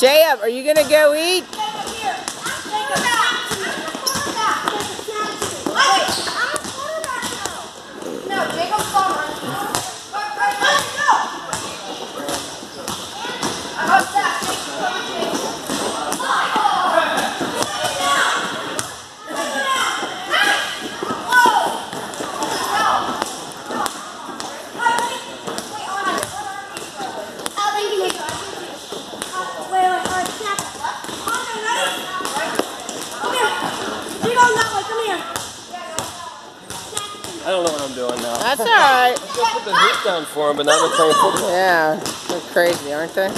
Jacob, are you gonna go eat? I don't know what I'm doing now. That's alright. Let's go put the hoop down for him, but now they're playing football. Yeah, they're crazy, aren't they?